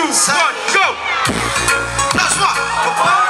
two, one, go. That's one.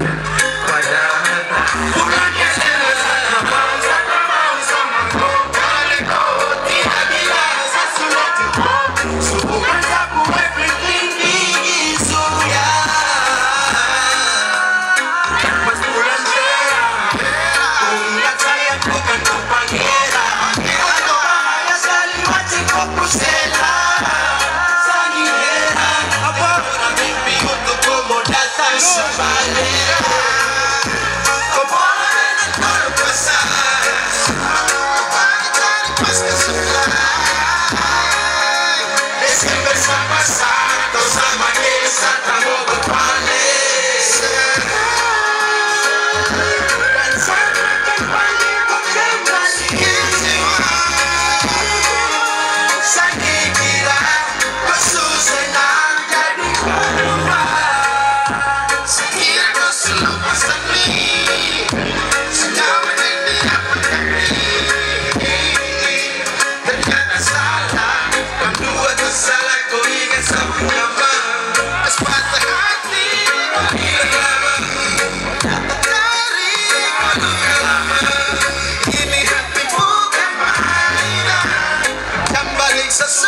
Jesus.